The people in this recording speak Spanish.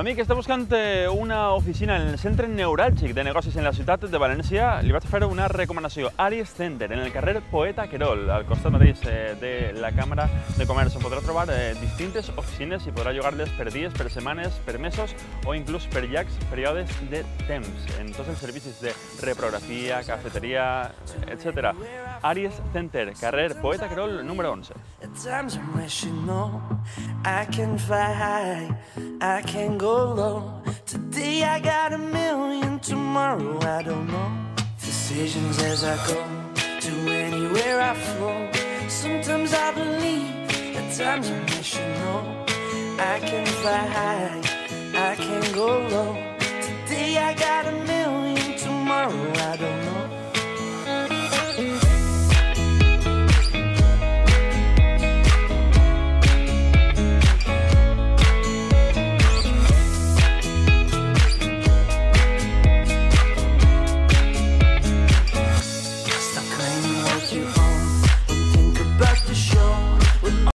Amic, està buscant eh, una oficina en el centre neuràlgic de negocis en la ciutat de València. Li vaig fer una recomanació. Aries Center, en el carrer Poeta Querol, al costat mateix eh, de la Càmera de Comerç, on podrà trobar eh, distintes oficines i podrà llogar-les per dies, per setmanes, per mesos o inclús per llargs períodes de temps, en tots els servicis de reprografia, cafeteria, etc. Aries Center, carrer Poeta Querol, número 11. I can fly high, I can go low. Today I got a million, tomorrow I don't know. Decisions as I go to anywhere I flow. Sometimes I believe, at times I wish you know I can fly high, I can go low. you.